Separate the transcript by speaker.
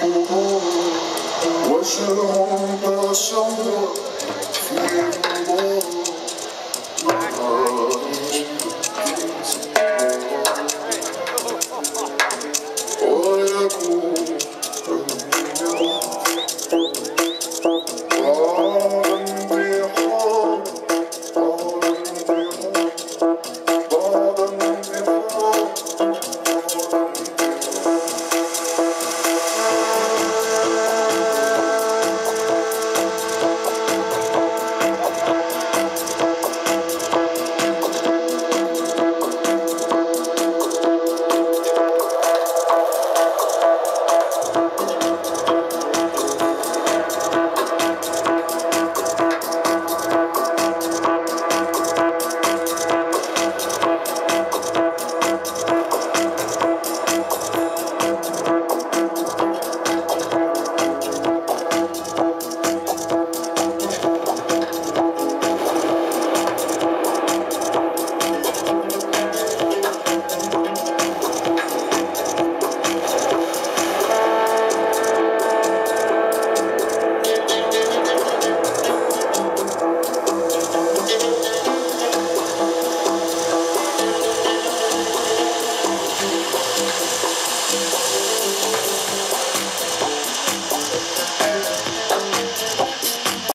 Speaker 1: 不过，我是红的生活，飞不过。